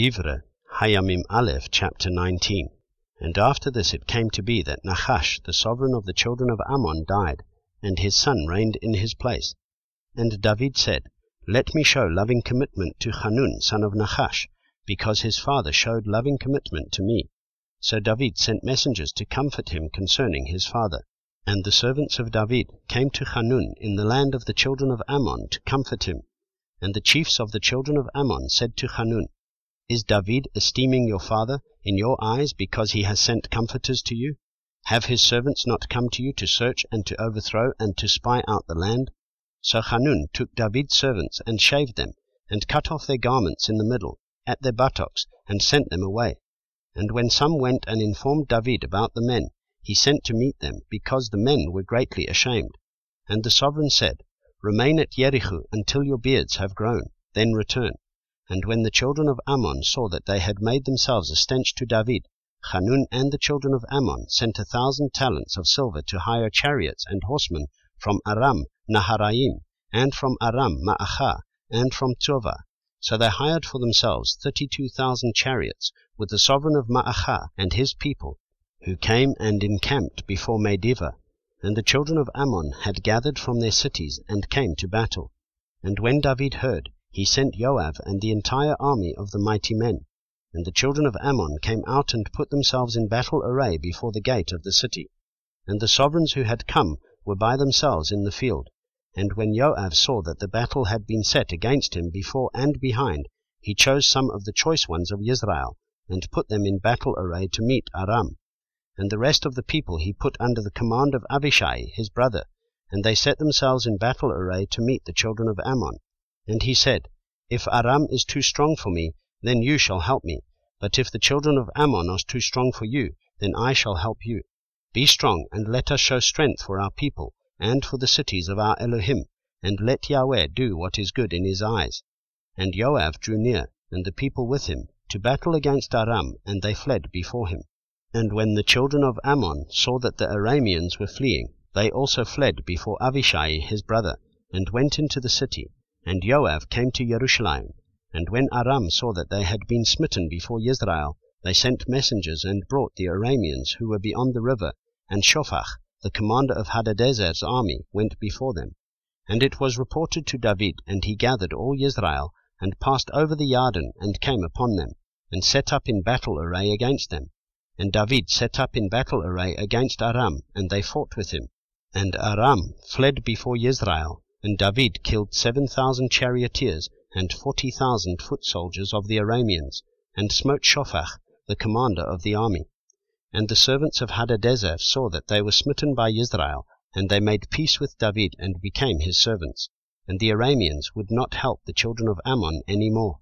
Divre, Hayamim Aleph, chapter 19. And after this it came to be that Nachash, the sovereign of the children of Ammon, died, and his son reigned in his place. And David said, Let me show loving commitment to Hanun, son of Nachash, because his father showed loving commitment to me. So David sent messengers to comfort him concerning his father. And the servants of David came to Hanun in the land of the children of Ammon to comfort him. And the chiefs of the children of Ammon said to Hanun, Is David esteeming your father in your eyes because he has sent comforters to you? Have his servants not come to you to search and to overthrow and to spy out the land? So Hanun took David's servants and shaved them, and cut off their garments in the middle, at their buttocks, and sent them away. And when some went and informed David about the men, he sent to meet them, because the men were greatly ashamed. And the sovereign said, Remain at Jericho until your beards have grown, then return. And when the children of Ammon saw that they had made themselves a stench to David, Hanun and the children of Ammon sent a thousand talents of silver to hire chariots and horsemen from Aram Naharaim, and from Aram Ma'achah, and from Tzova. So they hired for themselves thirty-two thousand chariots, with the sovereign of Ma'achah and his people, who came and encamped before Medeba. And the children of Ammon had gathered from their cities and came to battle. And when David heard, he sent Joab and the entire army of the mighty men. And the children of Ammon came out and put themselves in battle array before the gate of the city. And the sovereigns who had come were by themselves in the field. And when Joab saw that the battle had been set against him before and behind, he chose some of the choice ones of Israel, and put them in battle array to meet Aram. And the rest of the people he put under the command of Abishai his brother, and they set themselves in battle array to meet the children of Ammon. And he said, If Aram is too strong for me, then you shall help me. But if the children of Ammon are too strong for you, then I shall help you. Be strong, and let us show strength for our people, and for the cities of our Elohim, and let Yahweh do what is good in his eyes. And Joab drew near, and the people with him, to battle against Aram, and they fled before him. And when the children of Ammon saw that the Arameans were fleeing, they also fled before Avishai his brother, and went into the city. And Joab came to Jerusalem. And when Aram saw that they had been smitten before Israel, they sent messengers and brought the Arameans who were beyond the river, and Shophach, the commander of Hadadezer's army, went before them. And it was reported to David, and he gathered all Israel, and passed over the Yarden, and came upon them, and set up in battle array against them. And David set up in battle array against Aram, and they fought with him. And Aram fled before Israel, and David killed seven thousand charioteers, and forty thousand foot soldiers of the Arameans, and smote Shophach, the commander of the army. And the servants of Hadadezer saw that they were smitten by Israel, and they made peace with David, and became his servants. And the Arameans would not help the children of Ammon any more.